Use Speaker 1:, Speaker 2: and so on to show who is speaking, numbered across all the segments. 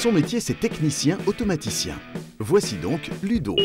Speaker 1: Son métier, c'est technicien automaticien. Voici donc Ludo.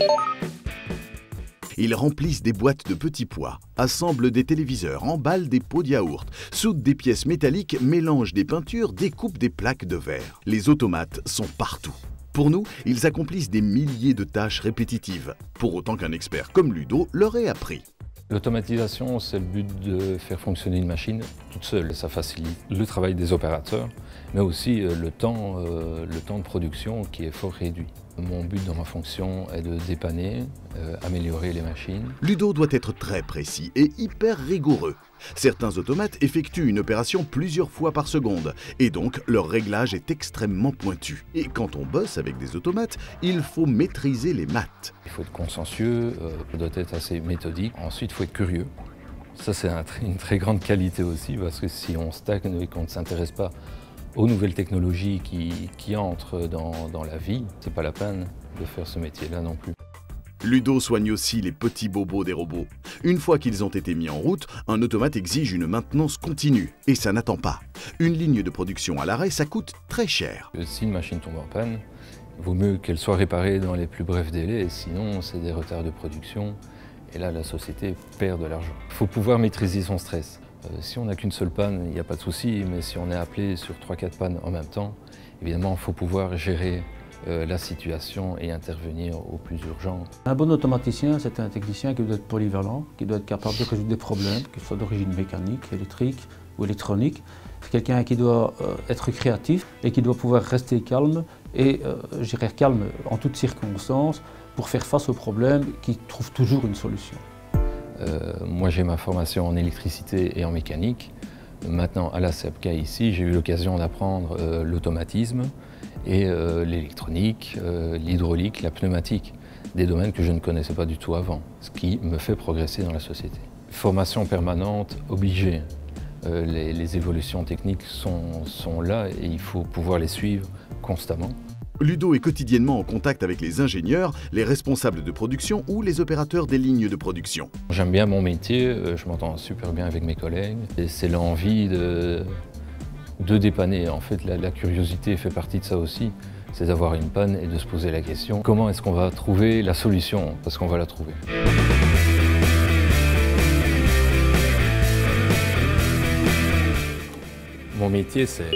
Speaker 1: Ils remplissent des boîtes de petits pois, assemblent des téléviseurs, emballent des pots de yaourt, des pièces métalliques, mélangent des peintures, découpent des plaques de verre. Les automates sont partout. Pour nous, ils accomplissent des milliers de tâches répétitives, pour autant qu'un expert comme Ludo leur ait appris.
Speaker 2: L'automatisation, c'est le but de faire fonctionner une machine toute seule. Ça facilite le travail des opérateurs, mais aussi euh, le temps, euh, le temps de production qui est fort réduit. Mon but dans ma fonction est de dépanner, euh, améliorer les machines.
Speaker 1: Ludo doit être très précis et hyper rigoureux. Certains automates effectuent une opération plusieurs fois par seconde et donc leur réglage est extrêmement pointu. Et quand on bosse avec des automates, il faut maîtriser les maths.
Speaker 2: Il faut être consciencieux, euh, il doit être assez méthodique. Ensuite, il faut être curieux. Ça, c'est une très grande qualité aussi parce que si on stagne et qu'on ne s'intéresse pas aux nouvelles technologies qui, entrent dans, dans la vie, c'est pas la peine de faire ce métier-là non plus.
Speaker 1: Ludo soigne aussi les petits bobos des robots. Une fois qu'ils ont été mis en route, un automate exige une maintenance continue, et ça n'attend pas. Une ligne de production à l'arrêt, ça coûte très cher.
Speaker 2: Si une machine tombe en panne, il vaut mieux qu'elle soit réparée dans les plus brefs délais, sinon c'est des retards de production, et là la société perd de l'argent. Il faut pouvoir maîtriser son stress. Euh, si on n'a qu'une seule panne, il n'y a pas de souci, mais si on est appelé sur 3-4 pannes en même temps, évidemment, il faut pouvoir gérer euh, la situation et intervenir au plus urgent.
Speaker 3: Un bon automaticien, c'est un technicien qui doit être polyvalent, qui doit être capable de résoudre des problèmes, qu'ils soient d'origine mécanique, électrique ou électronique. C'est quelqu'un qui doit euh, être créatif et qui doit pouvoir rester calme et, je dirais, calme en toutes circonstances pour faire face aux problèmes, qui trouve toujours une solution.
Speaker 2: Euh, moi, j'ai ma formation en électricité et en mécanique. Maintenant, à la CEPCA ici, j'ai eu l'occasion d'apprendre euh, l'automatisme et euh, l'électronique, l'hydraulique, la pneumatique, des domaines que je ne connaissais pas du tout avant, ce qui me fait progresser dans la société. Formation permanente obligée. Les, évolutions techniques sont là et il faut pouvoir les suivre constamment.
Speaker 1: Ludo est quotidiennement en contact avec les ingénieurs, les responsables de production ou les opérateurs des lignes de production.
Speaker 2: J'aime bien mon métier, euh, je m'entends super bien avec mes collègues. et C'est l'envie de, de dépanner. En fait, la, la curiosité fait partie de ça aussi. C'est d'avoir une panne et de se poser la question comment est-ce qu'on va trouver la solution? Parce qu'on va la trouver. Mon métier, c'est